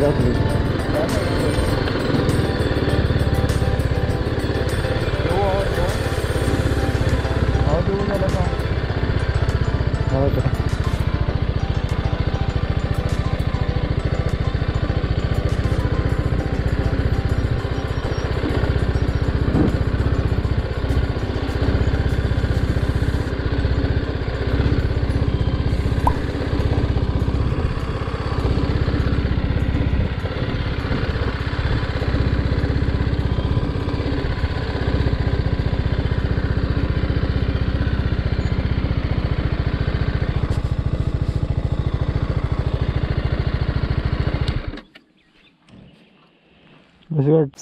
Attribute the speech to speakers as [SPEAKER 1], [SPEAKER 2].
[SPEAKER 1] 回到这里。
[SPEAKER 2] 有啊有啊。好，丢下来吧。
[SPEAKER 1] 好 That's good.